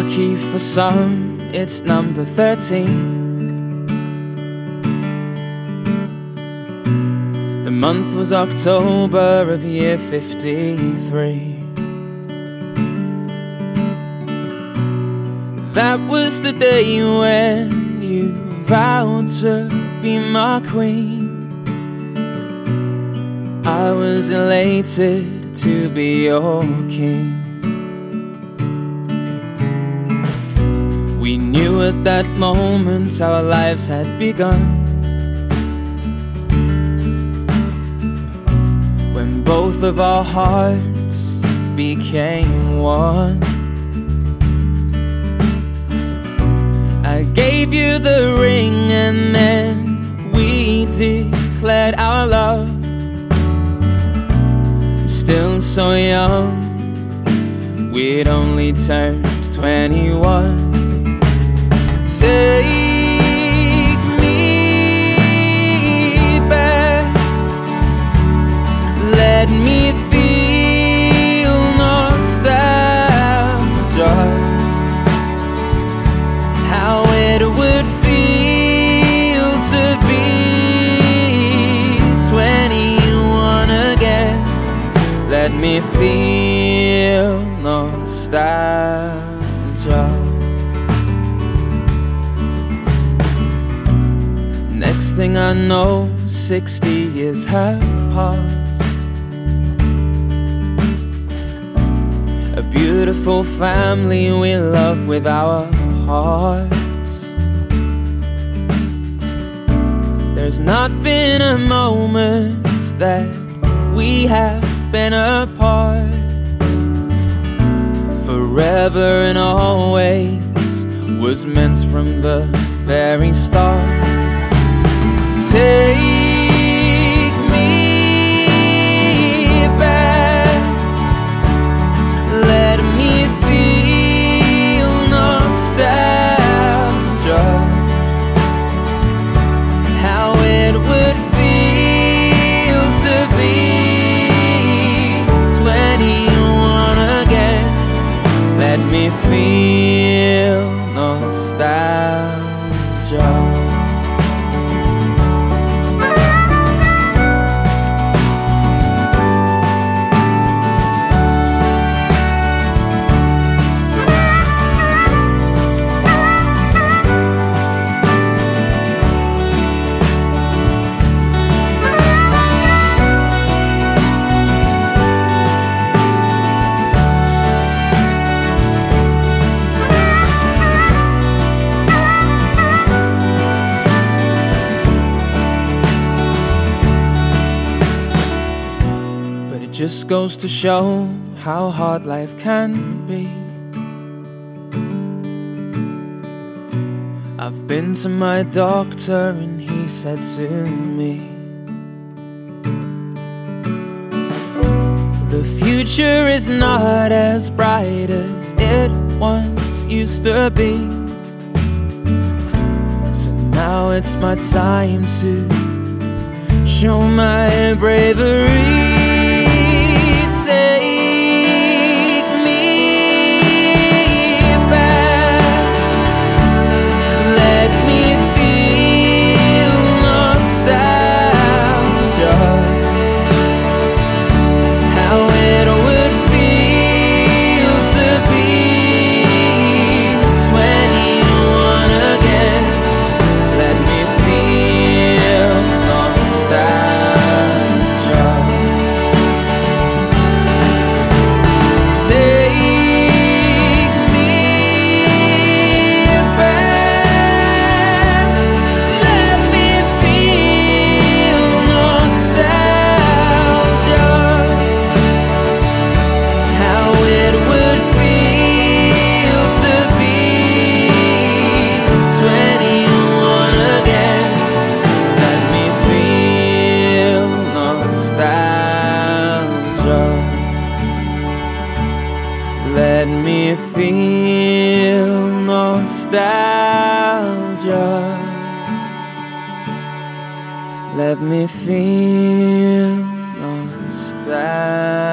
Lucky for some, it's number 13. The month was October of year 53. That was the day when you vowed to be my queen. I was elated to be your king. We knew at that moment our lives had begun. When both of our hearts became one. I gave you the ring and then we declared our love. Still so young, we'd only turned 21. Me feel nostalgia. Next thing I know, 60 years have passed. A beautiful family we love with our hearts. There's not been a moment that we have been apart. Forever and always was meant from the very start. Take nostalgia. Just goes to show how hard life can be. I've been to my doctor and he said to me, The future is not as bright as it once used to be. So now it's my time to show my bravery. Nostalgia. Let me feel nostalgia.